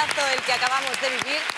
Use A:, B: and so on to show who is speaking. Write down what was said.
A: partidazo el que acabamos de vivir.